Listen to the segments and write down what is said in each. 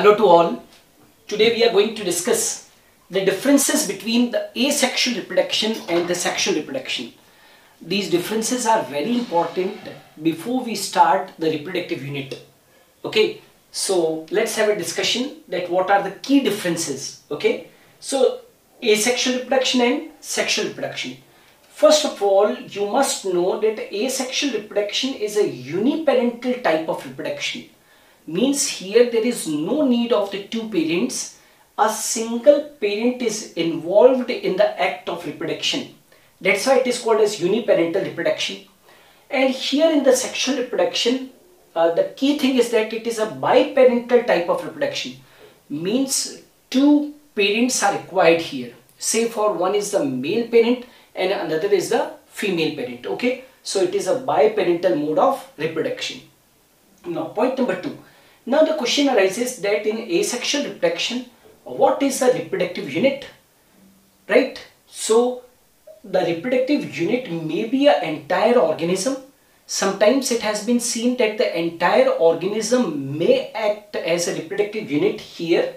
Hello to all. Today we are going to discuss the differences between the asexual reproduction and the sexual reproduction. These differences are very important before we start the reproductive unit. Okay, so let's have a discussion that what are the key differences. Okay, so asexual reproduction and sexual reproduction. First of all, you must know that asexual reproduction is a uniparental type of reproduction. Means here there is no need of the two parents. A single parent is involved in the act of reproduction. That's why it is called as uniparental reproduction. And here in the sexual reproduction, uh, the key thing is that it is a biparental type of reproduction. Means two parents are required here. Say for one is the male parent and another is the female parent okay so it is a biparental mode of reproduction now point number two now the question arises that in asexual reproduction what is the reproductive unit? Right? So the reproductive unit may be an entire organism. Sometimes it has been seen that the entire organism may act as a reproductive unit here.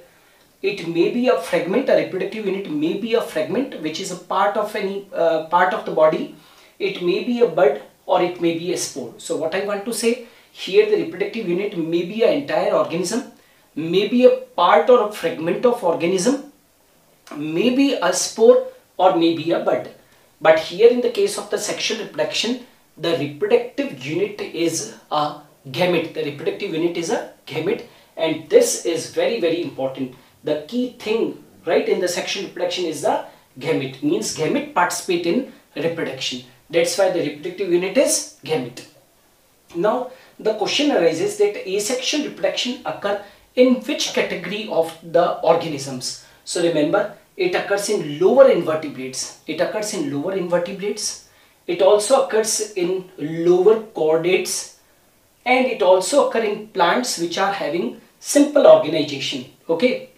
It may be a fragment a reproductive unit may be a fragment which is a part of any uh, part of the body. It may be a bud or it may be a spore. So what i want to say here the reproductive unit may be an entire organism may be a part or a fragment of organism may be a spore or may be a bud. But here in the case of the sexual reproduction the reproductive unit is a gamete. The reproductive unit is a gamete and this is very very important. The key thing right in the sexual reproduction is the gamete. Means gamete participate in reproduction. That's why the reproductive unit is gamete. Now the question arises that asexual reproduction occur in which category of the organisms? So remember it occurs in lower invertebrates. It occurs in lower invertebrates. It also occurs in lower chordates. And it also occur in plants which are having simple organization. Okay?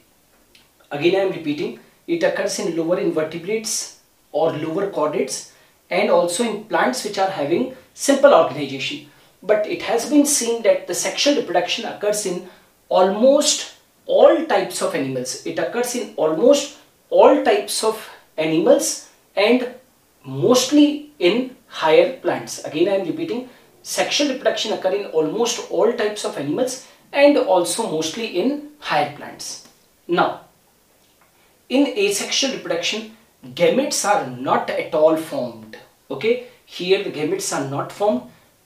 Again I am repeating, it occurs in lower invertebrates or lower chordates and also in plants which are having simple organization. But it has been seen that the sexual reproduction occurs in almost all types of animals. It occurs in almost all types of animals and mostly in higher plants. Again I am repeating, sexual reproduction occur in almost all types of animals and also mostly in higher plants. Now, in asexual reproduction gametes are not at all formed okay here the gametes are not formed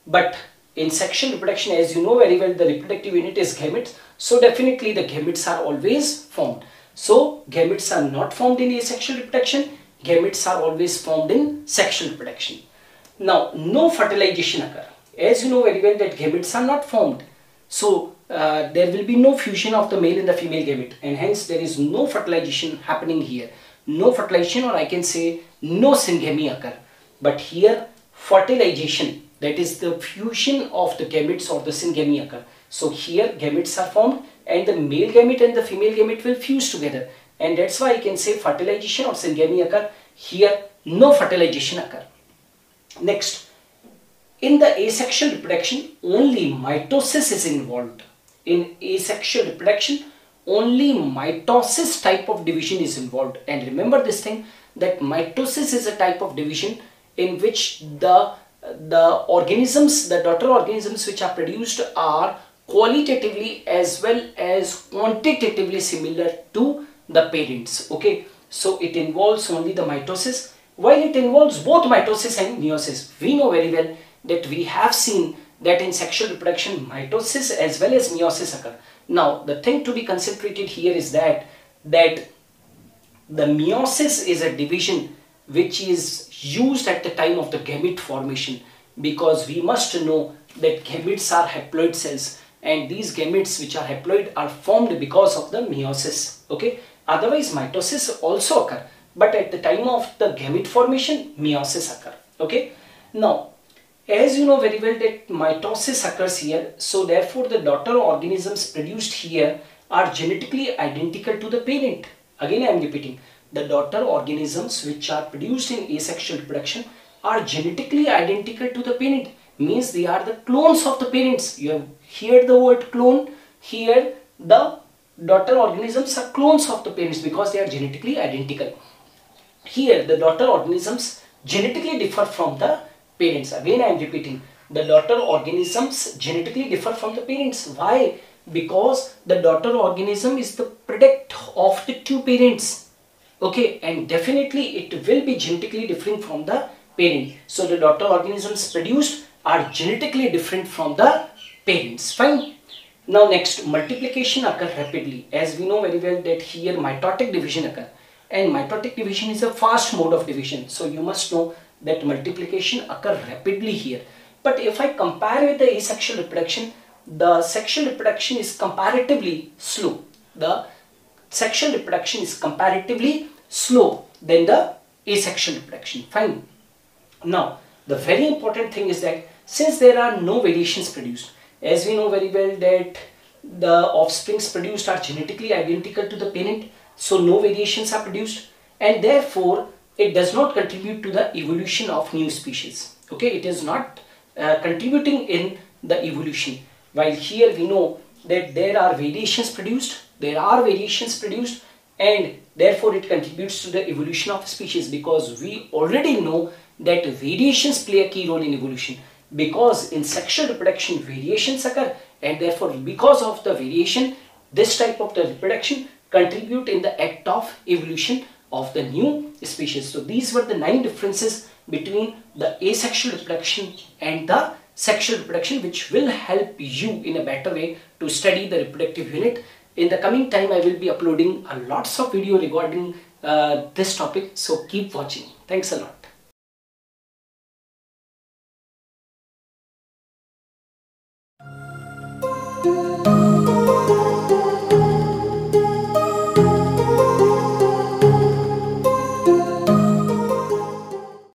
but in sexual reproduction as you know very well the reproductive unit is gametes so definitely the gametes are always formed. So gametes are not formed in asexual reproduction. Gametes are always formed in sexual reproduction. Now no fertilization occur. As you know very well that gametes are not formed. So uh, there will be no fusion of the male and the female gamete and hence there is no fertilization happening here. No fertilization or I can say no syngamy occur. But here fertilization that is the fusion of the gametes or the syngamy occur. So here gametes are formed and the male gamete and the female gamete will fuse together and that's why I can say fertilization or syngamy occur. Here no fertilization occur. Next, in the asexual reproduction only mitosis is involved in asexual reproduction only mitosis type of division is involved and remember this thing that mitosis is a type of division in which the the organisms the daughter organisms which are produced are qualitatively as well as quantitatively similar to the parents okay so it involves only the mitosis while it involves both mitosis and meiosis we know very well that we have seen that in sexual reproduction mitosis as well as meiosis occur. Now the thing to be concentrated here is that that the meiosis is a division which is used at the time of the gamete formation because we must know that gametes are haploid cells and these gametes which are haploid are formed because of the meiosis okay? Otherwise mitosis also occur. But at the time of the gamete formation meiosis occur okay? Now as you know very well that mitosis occurs here, so therefore the daughter organisms produced here are genetically identical to the parent. Again I am repeating, the daughter organisms which are produced in asexual reproduction are genetically identical to the parent means they are the clones of the parents you have heard the word clone here the daughter organisms are clones of the parents because they are genetically identical. Here the daughter organisms genetically differ from the parents. Again I am repeating the daughter organisms genetically differ from the parents. Why? Because the daughter organism is the product of the two parents. Okay, and definitely it will be genetically different from the parent. So the daughter organisms produced are genetically different from the parents. Fine. Now next, multiplication occur rapidly. As we know very well that here mitotic division occur. And mitotic division is a fast mode of division. So you must know that multiplication occur rapidly here. But if I compare with the asexual reproduction, the sexual reproduction is comparatively slow. The sexual reproduction is comparatively slow than the asexual reproduction. Fine. Now, the very important thing is that since there are no variations produced, as we know very well that the offsprings produced are genetically identical to the parent, so no variations are produced and therefore it does not contribute to the evolution of new species. Okay, it is not uh, contributing in the evolution. While here we know that there are variations produced, there are variations produced and therefore it contributes to the evolution of species because we already know that variations play a key role in evolution because in sexual reproduction variations occur and therefore because of the variation this type of the reproduction contribute in the act of evolution of the new species. So these were the nine differences between the asexual reproduction and the sexual reproduction which will help you in a better way to study the reproductive unit. In the coming time I will be uploading a lots of video regarding uh, this topic so keep watching. Thanks a lot.